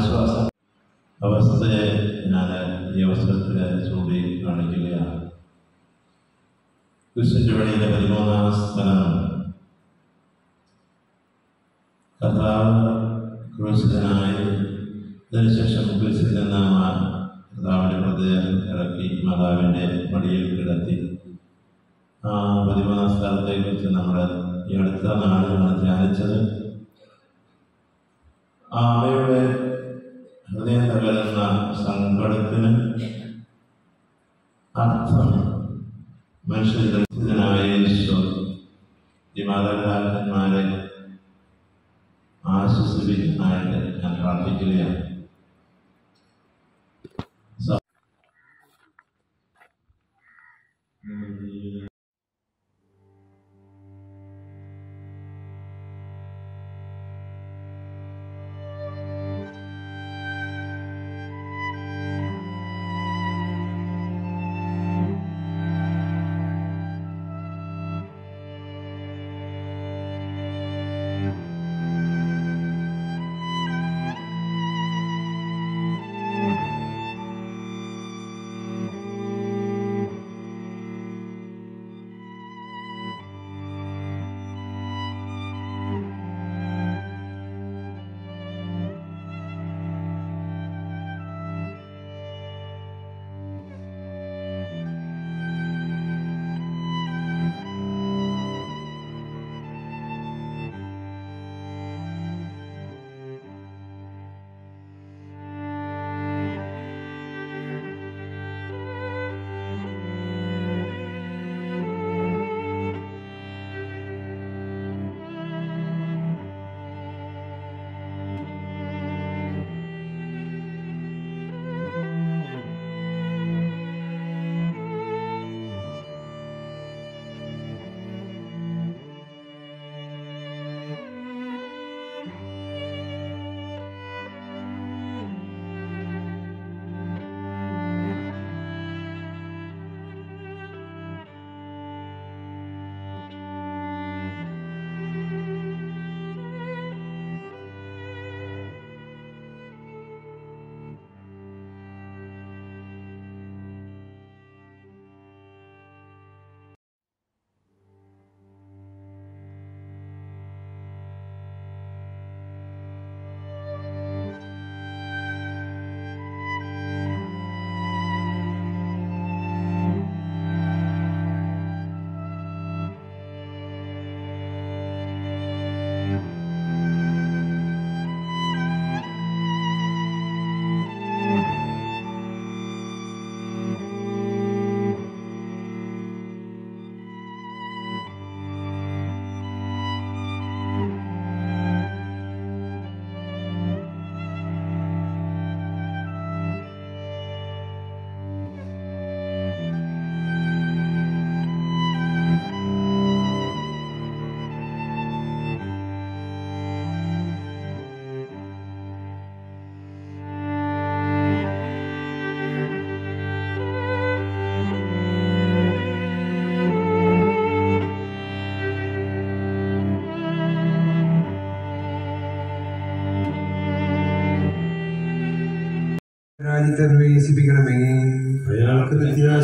ആശ്വാസം. അവസ്ഥയെ ഞാൻ ഈ അവസരത്തിൽ ചൂണ്ടി കാണിക്കുകയാണ്. ക്രിസ്തുവിന്റെ വഴിയിലെ പതിമൂന്നാം സ്ഥലം കർത്താവ് ക്രൂശിതനായി അതിനുശേഷം ക്രൂശിൽ നിന്ന് കർത്താവിന്റെ മൃതദേഹം ഇറക്കി മാതാവിന്റെ മടിയിൽ കിടത്തി. ആ പതിമൂന്നാം സ്ഥലത്തെ കുറിച്ച് നമ്മൾ ഈ അടുത്ത നാളിലാണ് ധ്യാനിച്ചത് ആ അമ്മയുടെ ഹൃദയം തകരുന്ന സങ്കടത്തിന് അർത്ഥം. മനുഷ്യനായ ഈശോ ഈ മാതാപിതാക്കന്മാരെ ആശ്വസിപ്പിക്കുന്നതായിട്ട് ഞാൻ പ്രാർത്ഥിക്കുകയാണ്. സ-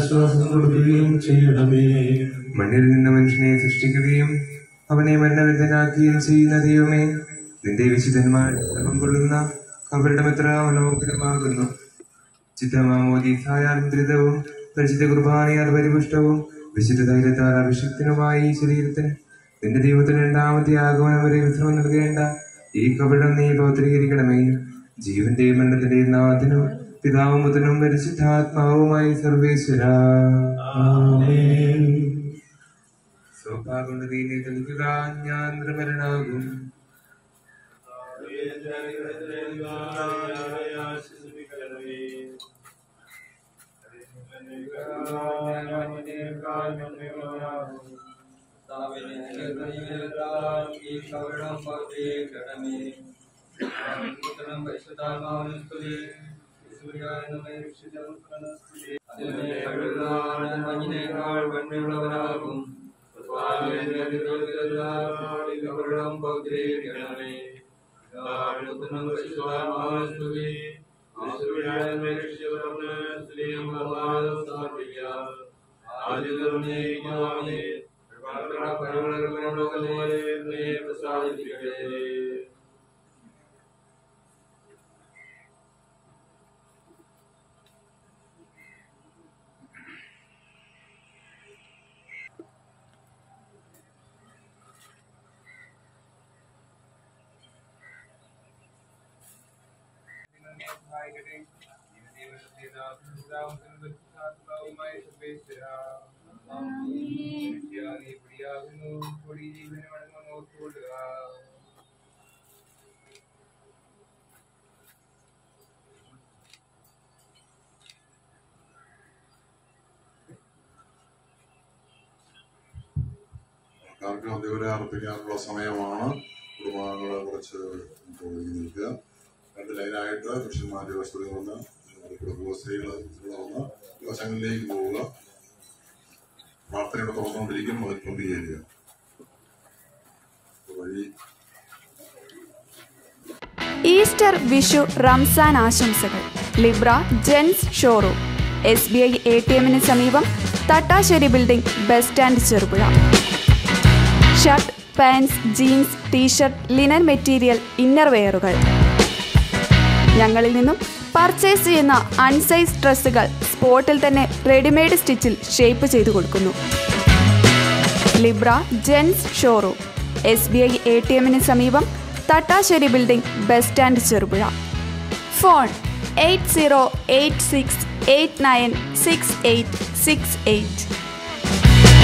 നിത്യാശ്വാസം കൊടുക്കുകയും ചെയ്യണമേ. മണ്ണിൽ നിന്ന് മനുഷ്യനെ സൃഷ്ടിക്കുകയും അവനെ മരണവിദ്യനാക്കുകയും ചെയ്യുന്ന ദൈവമേ നിന്റെ വിശുദ്ധന്മാർ കൊള്ളുന്ന അവരുടെ എത്ര മനോഹരമാകുന്നു. ചിത്തമാമോദീസായാൽ ദ്രിതവും പരിശുദ്ധ കുർബാനയാൽ പരിപുഷ്ടവും വിശുദ്ധ ധൈര്യത്താൽ അഭിഷിക്തനുമായ ഈ ശരീരത്തിന് നിന്റെ ദൈവത്തിന് രണ്ടാമത്തെ ആഗമനം വരെ വിശ്രമം നൽകേണ്ട ഈ കപടം നീ പൗത്രീകരിക്കണമേ ജീവന്റെയും മരണത്തിന്റെയും നാഥനും പിതാവും മുതനും പരിശുദ്ധാത്മാവുമായി സർവേശ്വര ആമേൻ സൗഭാഗ്യം കൊണ്ട് നീ തെളിക്കുക ഞാൻ നിർമ്മലനാകും ും പൗത്രീകരണമേ പ്രസാദിപ്പിക്കേ ആൾക്കാർക്ക് അന്ത്യവരെ അർപ്പിക്കാനുള്ള സമയമാണ്. കുടുംബാംഗങ്ങളെ കുറച്ച് നിൽക്കുക. രണ്ട് ലൈനായിട്ട് മനുഷ്യന്മാരുടെ വശത്തിൽ വന്ന് കുടുംബ സ്ത്രീകൾ ഇവിടെ വന്ന് വശങ്ങളിലേക്ക് പോവുക. വാർത്തയുടെ തുറന്നുകൊണ്ടിരിക്കും അത് ചെയ്യുക വഴി ഈസ്റ്റർ വിഷു റംസാൻ ആശംസകൾ. Libra gents showroom. S B I A T എമ്മിന് സമീപം Thattassery building bus stand Cherupuzha. Shirt pants jeans t shirt linen material inner വെയറുകൾ ഞങ്ങളിൽ നിന്നും പർച്ചേസ് ചെയ്യുന്ന അൺസൈസ് ഡ്രസ്സുകൾ സ്പോട്ടിൽ തന്നെ റെഡിമെയ്ഡ് സ്റ്റിച്ചിൽ ഷേപ്പ് ചെയ്തു കൊടുക്കുന്നു. Libra gents showroom S B I A T എമ്മിന് സമീപം Thattassery building bus stand Cherupuzha. Phone eight zero eight six eight nine six eight six eight